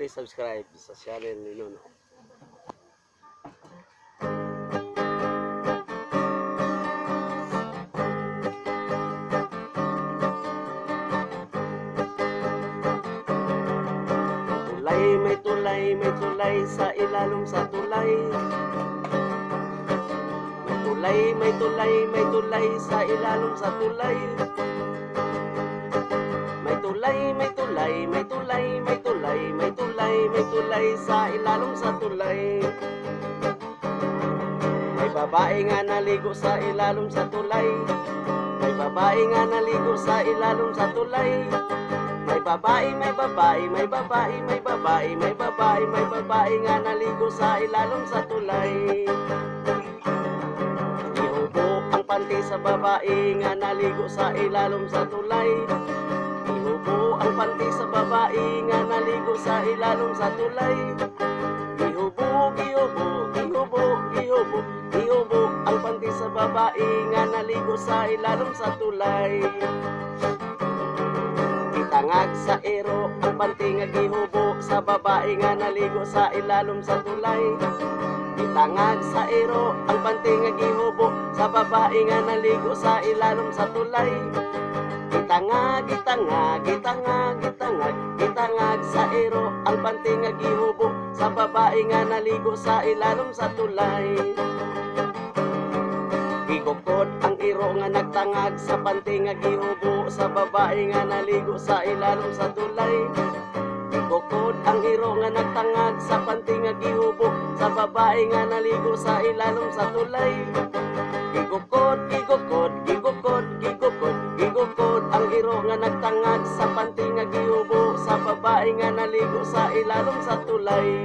please subscribe sa channel ni Nuno. Tulay, may tulay, may tulay sa ilalong sa tulay. May tulay, may tulay, may tulay sa ilalong sa tulay. May tulay, may tulay, may tulay, may tulay sa ilalong sa tulay. May babae nga naligo sa ilalong sa tulay. May babae nga naligo sa ilalong sa tulay. May babae, may babae, may babae, may babae, may babae, may babae nga naligo sa ilalong sa tulay. Ihubo ang panty sa babae nga naligo sa ilalong sa tulay. Panty sa babae nga naligo sa ilalong sa tulay. Ihubo, ihubo, ihubo, ihubo, ihubo ang panty sa babae nga naligo sa ilalong sa tulay. Itangag sa ero ang panty nga gihubo sa babae nga naligo sa ilalom sa tulay. Itangag sa ero ang panty nga gihubo sa babae nga naligo sa ilalom sa tulay. Itangag, itangag, itangag, itangag, itangag sa ero ang panty nga gihubo sa babae nga naligo sa ilalom sa tulay. Gigukod ang iro nga nagtangag sa panty nga gihubo sa babae nga naligo sa ilalom sa tulay. Gigukod ang iro nga nagtangag sa panty nga gihubo sa babae nga naligo sa ilalom sa tulay. Babae nga naligo sa ilalom sa tulay.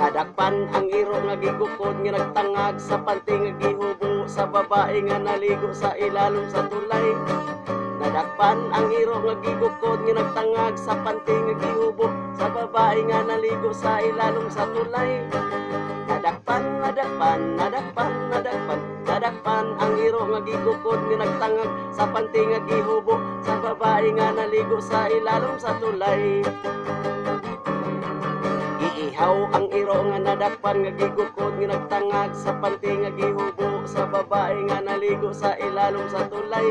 Nadakpan ang iro nga gigukod nga nagtangag sa panty nga gihubo sa babae nga naligo sa ilalom sa tulay. Nadakpan ang iro nga gigukod nga nagtangag sa panty nga gihubo sa babae nga naligo sa ilalom sa tulay. Nadakpan, nadakpan, nadakpan, nadakpan, nadakpan ang iro nga gigukod nga nagtangag sa panty nga gihubo sa babae nga naligo sa ilalom sa tulay. Iihaw ang iro nga nadakpan nga gigukod nga nagtangag sa panty nga gihubo sa babae nga naligo sa ilalom sa tulay.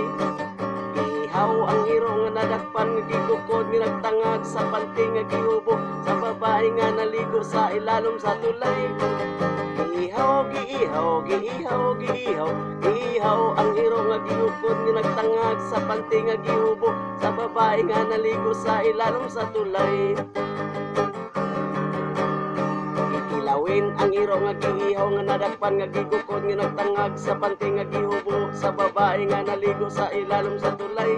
Iihaw ang iro nga nadakpan nga gigukod nga nagtangag sa panty nga gihubo sa babae nga naligo sa ilalom sa tulay. Giihaw, giihaw, giihaw, giihaw, ang iro nga gigukod nga nagtangag sa panty nga gihubo sa babae nga naligo sa ilalom sa tulay. Kilawin ang iro nga giihaw nga nadakpan nga gigukod nga nagtangag sa panty nga gihubo sa babae nga naligo sa ilalom sa tulay.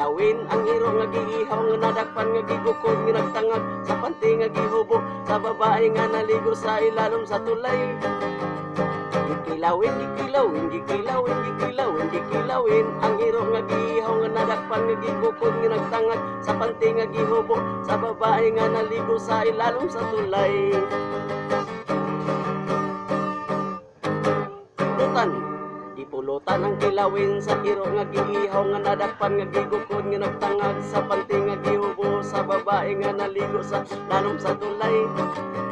Ikilawin ang iro nga giihaw nga nadakpan nga gigukod nga nagtangag sa panty nga gihubo sa babae nga naligo sa ilalom sa tulay. Gikilawin, gikilawin, gikilawin, gikilawin, gikilawin ang iro nga giihaw nga nadakpan nga gigukod nga nagtangag sa panty nga gihubo sa babae nga naligo sa ilalom sa tulay. Kilawin sa iro nga giihaw nga nadakpan nga gigukod nga nagtangag sa panty nga gihubo sa babae nga naligo sa lalom sa tulay.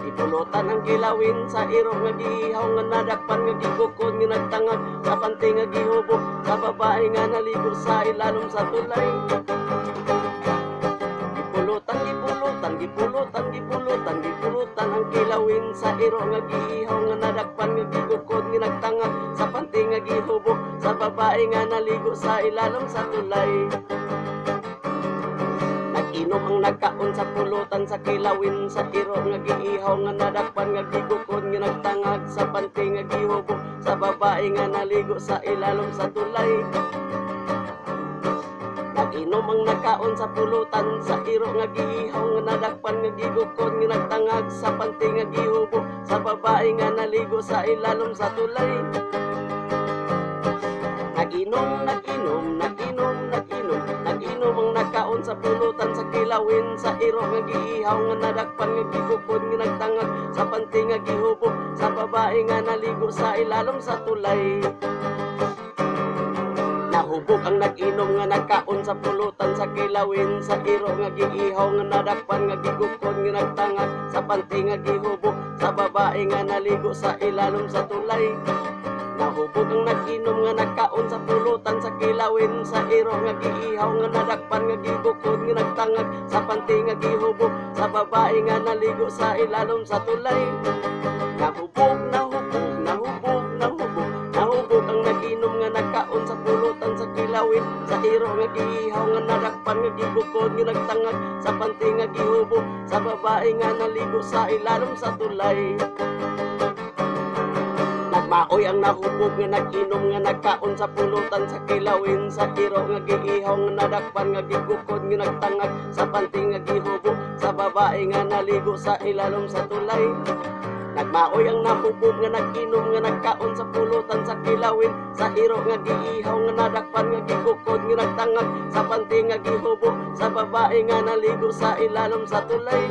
Ipulutan ang kilawin sa iro nga giihaw nga nadakpan nga gigukod nga nagtangag sa panty nga gihubo sa babae nga naligo sa ilalom sa tulay. Gipulutan, gipulutan, gipulutan, gipulutan, gipulutan ang kilawin sa iro nga giihaw nga nadakpan nga gigukod nga nagtangag sa panty nga gihubo babae nga naligo sa ilalom sa tulay. Nag-inom ang nagkaon sa pulutan sa kilawin sa iro nga giihaw nga nadakpan nga gigukod nga nagtangag sa panty nga gihubo sa babae nga naligo sa ilalom sa tulay. Nag-inom ang nagkaon sa pulutan sa iro nga giihaw nga nadakpan nga gigukod nga nagtangag sa panty nga gihubo sa babae nga naligo sa ilalom sa tulay. Nag-inom, nag-inom, nag-inom, nag-inom, nag-inom ang nagkaon sa pulutan sa kilawin sa iro nga giihaw nga nadakpan nga gigukod nga nagtangag sa panty nga gihubo sa babae nga naligo sa ilalom sa tulay. Nahubog ang nag-inom nga nagkaon sa pulutan sa kilawin sa iro nga giihaw nga nadakpan nga gigukon nga nagtangag sa panty nga gihubog sa babae nga naligo sa ilalom sa tulay nagkaon sa pulutan sa kilawin sa iro nga giihaw nga nadakpan nga gigukon nga nagtangag sa panty nga gihubog sa babae nga naligo sa ilalom sa tulay. Nahubog, nahubog, nahubog, nahubog Nahubog ang nag-inom nga nagkaon sa pulutan sa kilawin Sa iro nga giihaw nga nadakpan nga gibukod nga nagtangag Sa panty nga gihubog sa babae nga naligo sa ilalom sa tulay Nagmaoy ang nahubog nga nag-inom nga nagkaon sa pulutan sa kilawin Sa iro nga giihaw nga nadakpan nga gibukod nga nagtangag Sa panty nga gihubog sa babae nga naligo sa ilalom sa tulay. Nagmaoy ang nahubog nga nag-inom nga nagkaon sa pulutan sa kilawin Sa iro nga giihaw nga nadakpan nga gigukod nga nagtangag Sa panty nga gihubog sa babae nga naligo sa ilalom sa tulay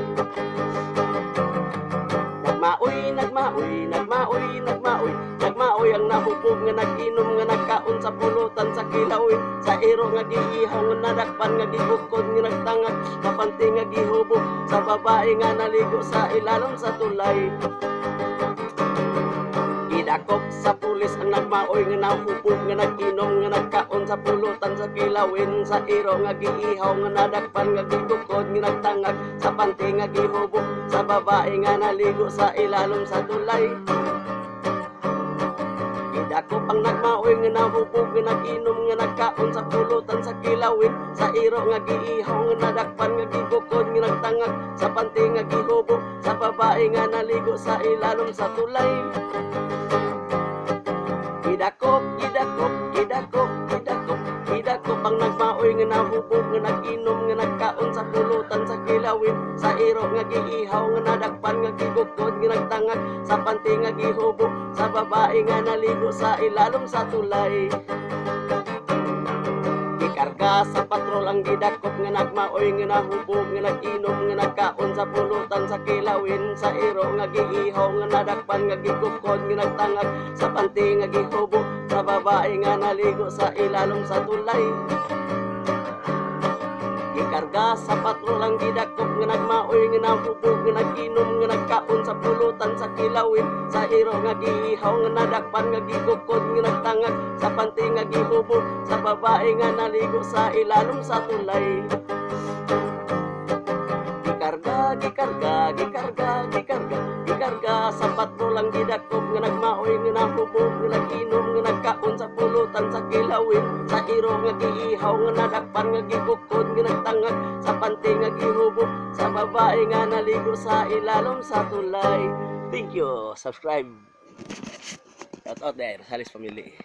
Nagmaoy, nagmaoy, nagmaoy, nagmaoy. Nagmaoy ang nahubog nga nag-inom nga nagkaon sa pulutan sa kilawin Sa iro nga giihaw nga nadakpan nga gigukod nga nagtangag. Sa panty nga gihubog sa babae nga naligo sa ilalom sa tulay Gidakop sa pulis ang nagmaoy nga nahubog nga nag-inom nga nagkaon sa pulutan sa kilawin sa iro nga giihaw nga nadakpan nga gigukod nga nagtangag sa panty nga gihubog sa babae nga naligo sa ilalom sa tulay Gidakop ang nagmaoy nga nahubog nga nag-inom nga nagkaon sa pulutan sa kilawin sa iro nga giihaw nga nadakpan nga gigukod nga nagtangag sa panty nga gihubog sa babae nga naligo sa ilalom sa tulay. Gidakop, gidakop, gidakop, gidakop Gidakop ang nagmaoy nga nahubog nga nag-inom nga nagkaon sa pulutan sa kilawin sa iro nga giihaw nga nadakpan sa panty nga gihubog sa babae nga naligo sa ilalom sa tulay. Gikarga sa patrol ang gidakop nga nagmaoy nga nahubog nga nag-inom nga nagkaon sa pulutan sa kilawin sa iro nga giihaw nga nadakpan nga gigukod nga nagtangag. Sa panty nga gihubog sa babae nga naligo sa ilalom sa tulay Gikarga sa patrol ang gidakop nga nagmaoy nga nahubog nga nag-inom nga nagkaon sa pulutan sa kilawin sa iro nga giihaw nga nadakpan nga gigukod nga nagtangag sa panty nga gihubog sa babae nga naligo sa ilalom sa tulay Gikarga, gikarga, gikarga, gikarga sa patrol ang gidakop nga nagmaoy nga nahubog nga nag-inom nga nagkaon sa pulutan sa kilawin sa iro nga giihaw nga nadakpan nga gigukod nga nagtangag sa panty nga gihubog sa babae nga naligo sa ilalom sa tulay Thank you. Subscribe. Shout out there, Salis Family.